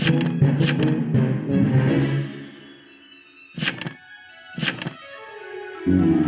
Thank you.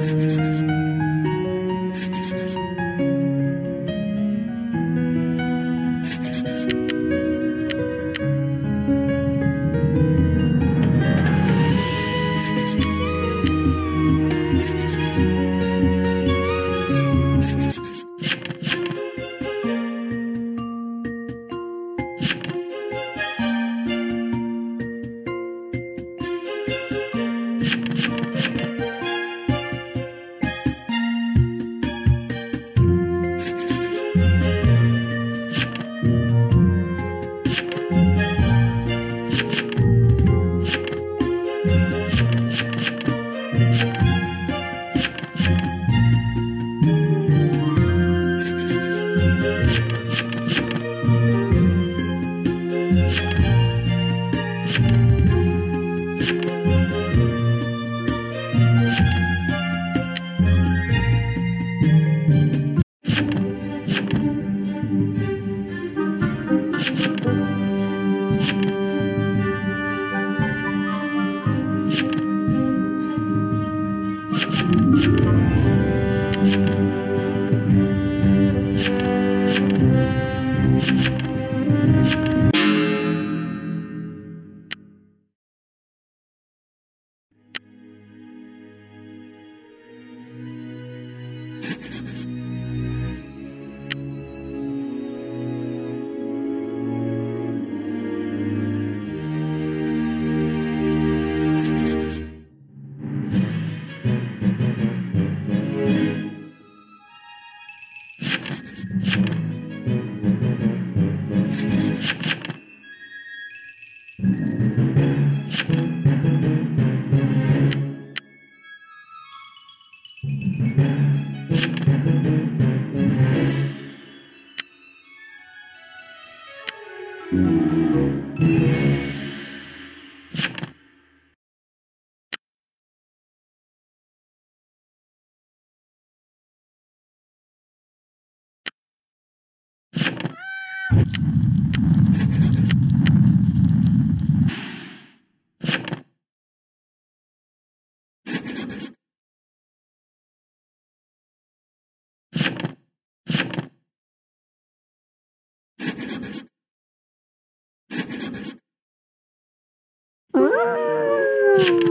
Mm-hmm. Música you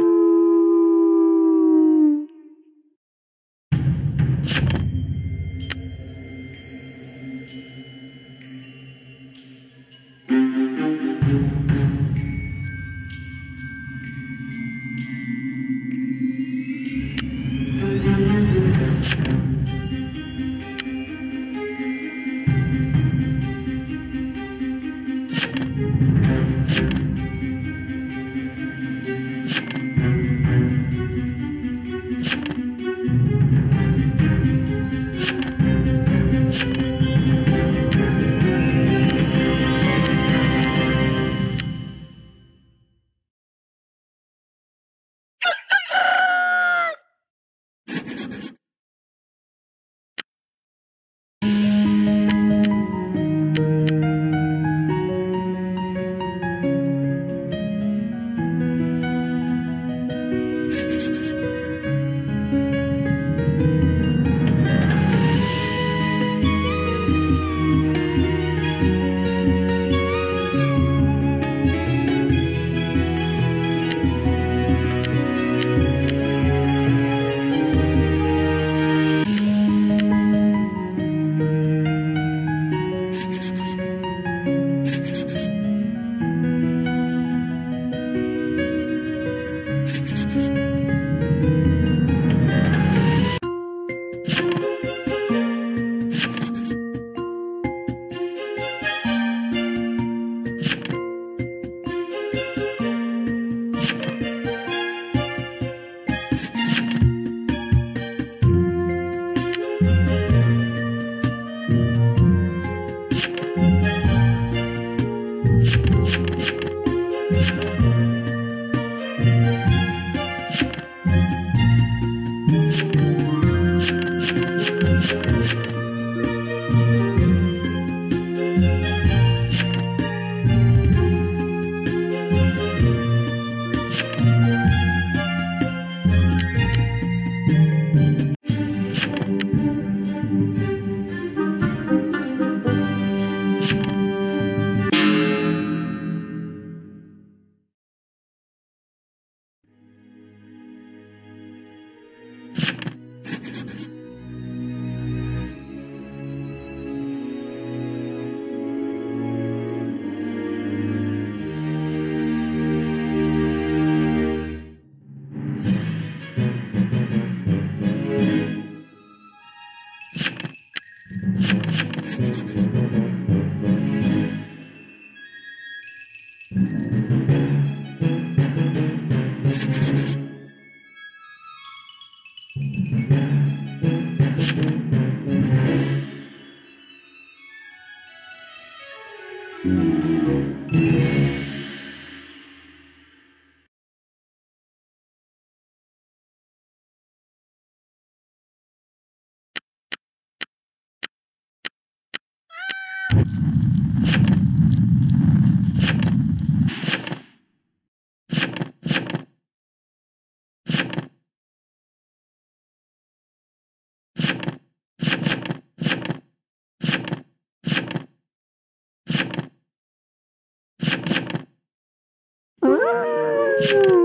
Música